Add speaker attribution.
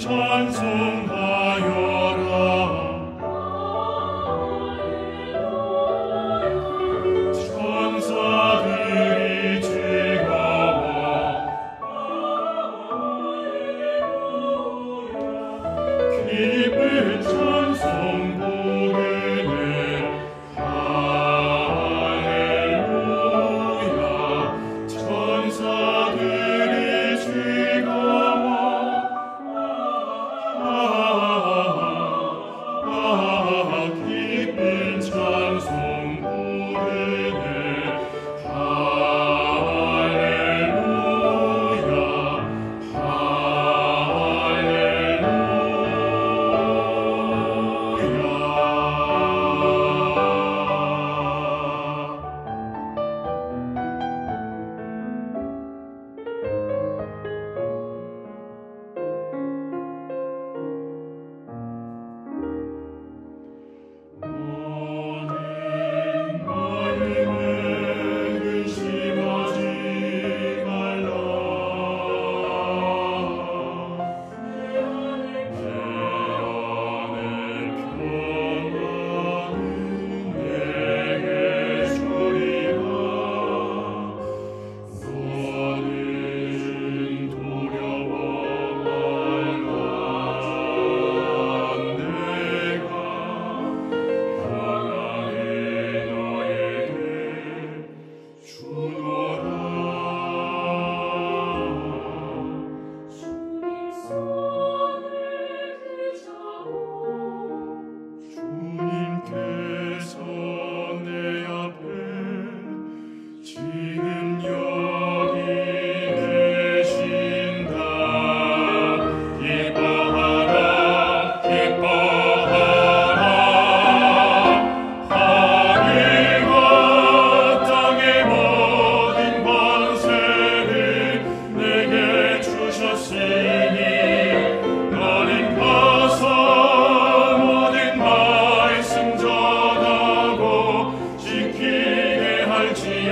Speaker 1: 찬송하 Ci